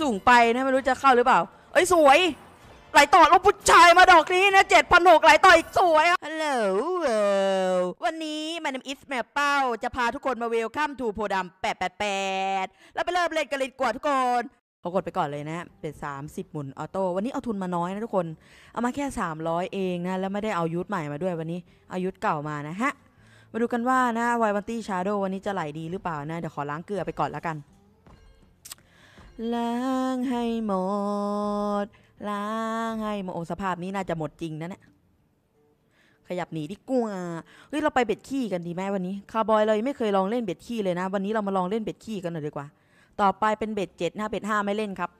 สูงไปนะไม่รู้จะเข้าหรือเปล่า เอ้ย สวยไหลต่อแล้วผู้ชายมาดอกนี้นะเจ็ดพันหกไหลต่ออีกสวยฮัลโหลวันนี้ my name is แมปเป้า จะพาทุกคนมา welcome to โพดัม888แล้วไปเริ่มเล่นกันเลยดีกว่าทุกคนเขากดไปก่อนเลยนะ เป็น 30 หมุน auto วันนี้เอาทุนมาน้อยนะทุกคน เอามาแค่ 300 เองนะ แล้วไม่ได้เอายูสใหม่มาด้วยวันนี้เอายูสเก่ามานะฮะ มาดูกันว่านะ Wild Bounty Showdown วันนี้จะไหลดีหรือเปล่านะ เดี๋ยวขอล้างเกลือไปก่อนแล้วกัน ล้างให้หมด ล้างให้หมดโอ้สภาพนี้น่าจะหมดจริงนะเนี่ยขยับหนีดีกว่าเฮ้ยเราไป bet คี่กันดีไหมวันนี้คาวบอยเรายังไม่เคยลองเล่น bet คี่เลยนะ วันนี้เรามาลองเล่น bet คี่กันหน่อยดีกว่า ต่อไปเป็น bet เจ็ดนะ bet ห้าไม่เล่นครับ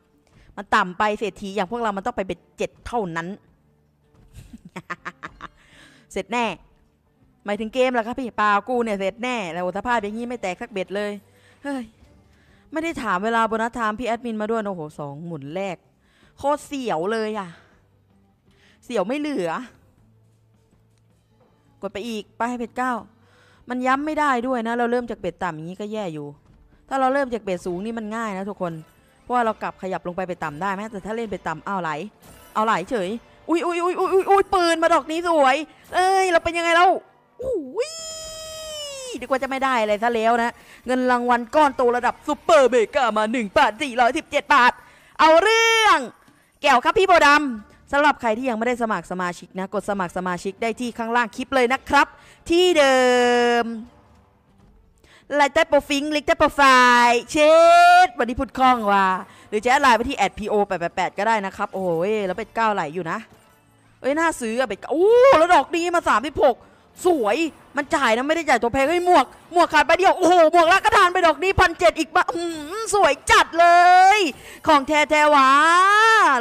มันต่ำไปเศรษฐีอย่างพวกเรามันต้องไป bet เจ็ดเท่านั้น เสร็จแน่ หมายถึงเกมเหรอครับพี่เปล่ากูเนี่ยเสร็จแน่แล้วสภาพอย่างนี้ไม่แตกสัก bet เลยเฮ้ย ไม่ได้ถามเวลา bonus time พี่แอดมินมาด้วยโอ้โหสองหมุนแรก โคตรเสียวเลยอะเสียวไม่เหลือ กดไปอีกไปให้ bet เก้ามันย้ำไม่ได้ด้วยนะ เราเริ่มจาก bet ต่ำอย่างนี้ก็แย่อยู่ ถ้าเราเริ่มจาก bet สูงนี่มันง่ายนะทุกคน เพราะว่าเรากลับขยับลงไป bet ต่ำได้ไหมแต่ถ้าเล่น bet ต่ำเอาไหล เอาไหลเฉย อุ้ยอุ้ยอุ้ยอุ้ยอุ้ยอุ้ยปืนมาดอกนี้สวย เอ้ยเราเป็นยังไงเราอุ้ย ดีกว่าจะไม่ได้อะไรซะแล้วนะ เงินรางวัลก้อนโตระดับซุปเปอร์เมกามา1บาท417 บาท เอาเรื่อง แก้วครับพี่โบดำสำหรับใครที่ยังไม่ได้สมัครสมาชิกนะ กดสมัครสมาชิกได้ที่ข้างล่างคลิปเลยนะครับ ที่เดิมไลน์ใต้โปรฟิงลิงก์ใต้โปรไฟล์เช็ดวันนี้พูดคล่องว่าหรือจะไลน์ไปที่ @po 888ก็ได้นะครับ โอ้ยแล้วเป็ดเก้าไหลอยู่นะเอ้ยน่าซื้ออะเป็ดเก้าโอ้แล้วดอกนี้มา36ส วยมันจ่ายนะไม่ได้จ่ายตัวแพงเฮ้ยหมวก หมวกขาดไปเดียว โอ้โห หมวกลักกระดานไปดอกนี้พันเจ็ดอีกมาอืมสวยจัดเลย ของแท้แท้หวา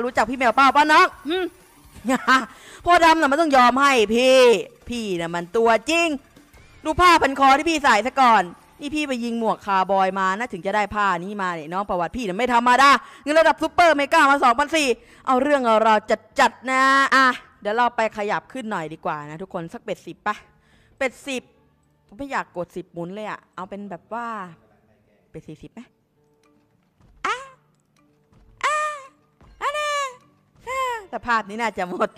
รู้จักพี่แมวเปล่าป้าน้องอืมพ่อดำน่ะมันต้องยอมให้พี่ พี่น่ะมันตัวจริง ดูผ้าพันคอที่พี่ใส่ซะก่อน นี่พี่ไปยิงหมวกคาร์บอยมานะถึงจะได้ผ้านี้มาเนี่ยน้องประวัติพี่น่ะไม่ธรรมดาเงินระดับ super mega มาสองพันสี่เอาเรื่องเอาเราจัดจัดๆนะอะเดี๋ยวเราไปขยับขึ้นหน่อยดีกว่านะทุกคนสัก bet สิบปะ bet สิบผมไม่อยากกดสิบหมุนเลยอะเอาเป็นแบบว่า bet สี่สิบไหมอะอะแต่สภาพนี้น่าจะหมด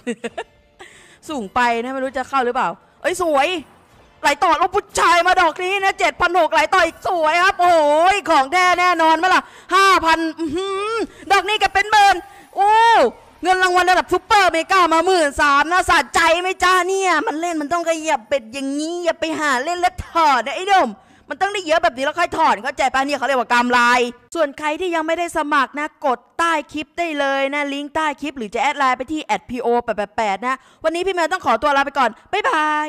สูงไปนะไม่รู้จะเข้าหรือเปล่า เอ้ยสวยไหลต่อแล้วผู้ชายมาดอกนี้นะเจ็ดพันหกไหลต่ออีกสวยครับ โอ้ยของแท้แน่นอนไหมล่ะห้าพันดอกนี้ก็เป็นเบิร์นโอ้ เงินรางวัลระดับ super mega มาหมื่นสามนะสะใจไหมจ้าเนี่ย มันเล่นมันต้องขยับ bet อย่างนี้อย่าไปหาเล่นแล้วถอนนะไอ้ดมมันต้องได้เยอะแบบนี้แล้วค่อยถอนเข้าใจป่ะเนี่ยเขาเรียกว่ากำไร ส่วนใครที่ยังไม่ได้สมัครนะ กดใต้คลิปได้เลยนะ ลิงก์ใต้คลิปหรือจะแอดไลน์ไปที่ @po888 นะ วันนี้พี่แมวต้องขอตัวลาไปก่อน บ๊ายบาย